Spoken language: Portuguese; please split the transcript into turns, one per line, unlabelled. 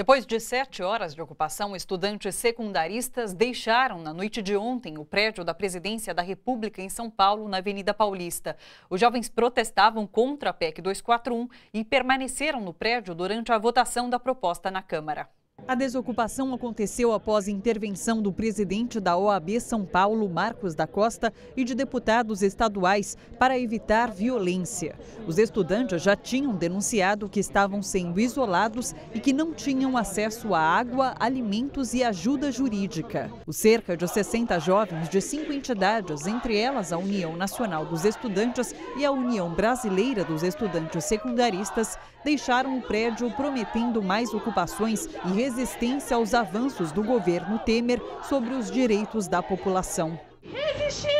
Depois de sete horas de ocupação, estudantes secundaristas deixaram na noite de ontem o prédio da Presidência da República em São Paulo, na Avenida Paulista. Os jovens protestavam contra a PEC 241 e permaneceram no prédio durante a votação da proposta na Câmara.
A desocupação aconteceu após intervenção do presidente da OAB São Paulo, Marcos da Costa, e de deputados estaduais para evitar violência. Os estudantes já tinham denunciado que estavam sendo isolados e que não tinham acesso a água, alimentos e ajuda jurídica. Os cerca de 60 jovens de cinco entidades, entre elas a União Nacional dos Estudantes e a União Brasileira dos Estudantes Secundaristas, deixaram o prédio prometendo mais ocupações e resistência aos avanços do governo Temer sobre os direitos da população. Resistir!